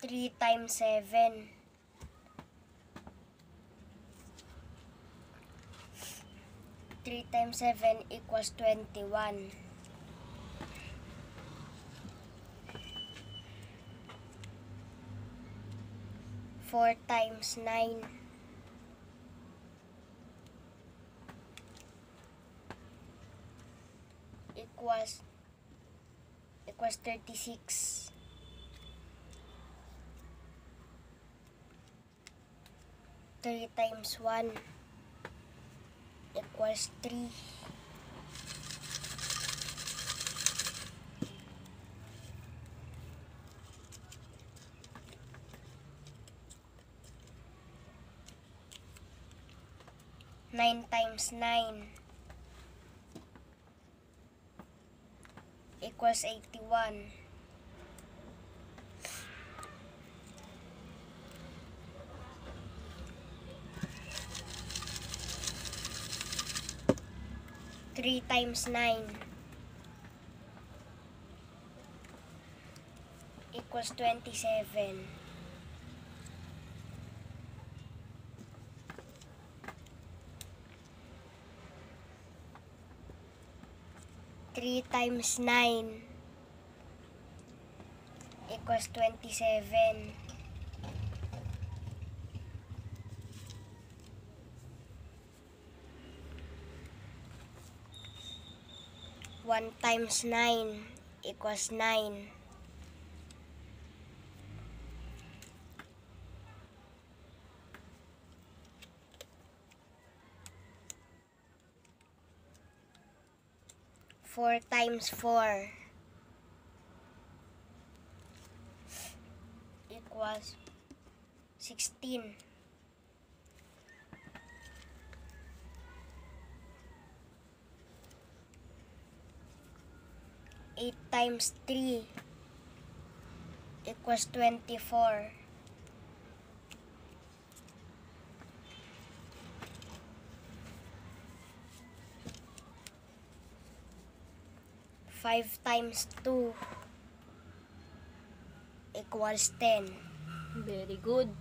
3 times 7. Three times seven equals twenty-one. Four times nine. Equals equals thirty-six. Three times one equals 3. Nine times nine equals eighty-one. Three times nine equals twenty-seven. Three times nine equals twenty-seven. One times nine equals nine. Four times four equals sixteen. Eight times three equals twenty-four. Five times two equals ten. Very good.